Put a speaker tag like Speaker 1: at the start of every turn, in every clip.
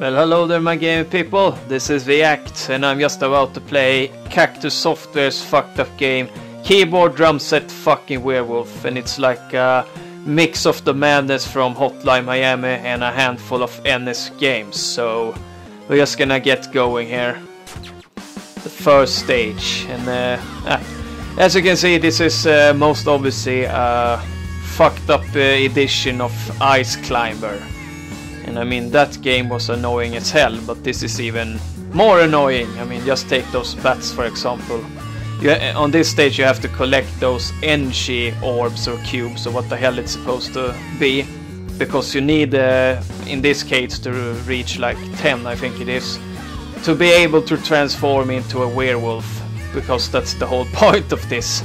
Speaker 1: Well, hello there, my gaming people. This is React, and I'm just about to play Cactus Software's fucked up game, Keyboard Drum Set Fucking Werewolf, and it's like a mix of the madness from Hotline Miami and a handful of NES games. So we're just gonna get going here. The first stage, and uh, ah, as you can see, this is uh, most obviously a fucked up uh, edition of Ice Climber. And I mean, that game was annoying as hell, but this is even more annoying. I mean, just take those bats for example. You, on this stage you have to collect those energy orbs or cubes or what the hell it's supposed to be. Because you need, uh, in this case, to reach like 10 I think it is. To be able to transform into a werewolf. Because that's the whole point of this.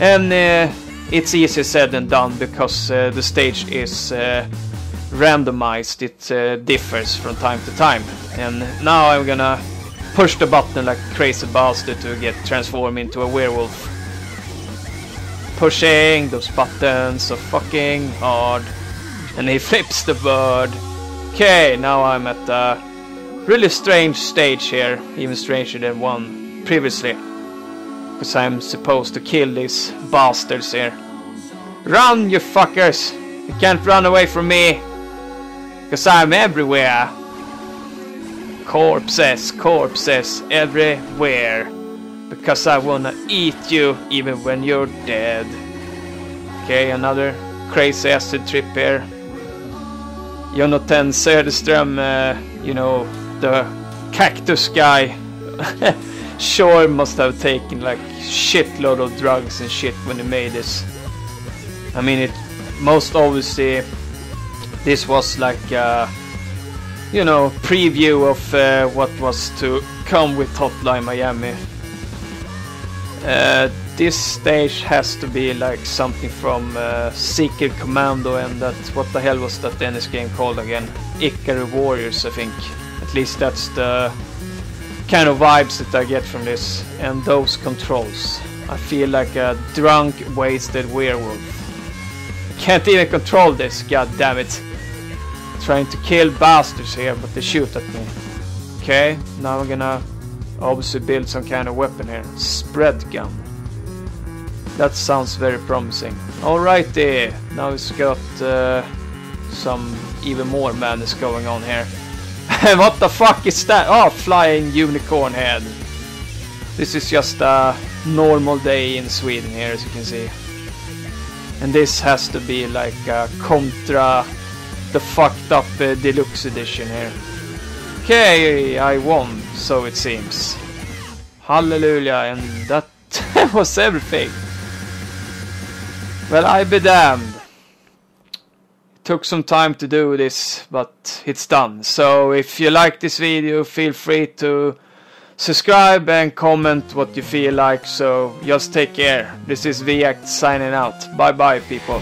Speaker 1: And uh, it's easier said than done because uh, the stage is randomized, it uh, differs from time to time. And now I'm gonna push the button like crazy bastard to get transformed into a werewolf. Pushing those buttons so fucking hard. And he flips the bird. Okay, now I'm at a really strange stage here, even stranger than one previously. Because I'm supposed to kill these bastards here. Run, you fuckers! You can't run away from me! Cause I'm everywhere. Corpses, corpses, everywhere. Because I wanna eat you even when you're dead. Okay, another crazy acid trip here. Jonatan Söderström, uh, you know, the cactus guy. sure must have taken like shitload of drugs and shit when he made this. I mean, it most obviously this was like a, you know preview of uh, what was to come with Hotline Miami. Uh, this stage has to be like something from uh, Secret Commando and that what the hell was that Dennis game called again? Ikari Warriors I think. At least that's the kind of vibes that I get from this and those controls. I feel like a drunk wasted werewolf. I can't even control this, god damn it trying to kill bastards here, but they shoot at me. Okay, now I'm gonna obviously build some kind of weapon here. Spread gun. That sounds very promising. Alrighty, now it's got uh, some even more madness going on here. what the fuck is that? Oh, flying unicorn head. This is just a normal day in Sweden here, as you can see. And this has to be like a Contra the fucked up uh, deluxe edition here. Okay, I won, so it seems. Hallelujah, and that was everything. Well, I be damned. It took some time to do this, but it's done. So if you like this video, feel free to subscribe and comment what you feel like. So just take care. This is Viact signing out. Bye bye, people.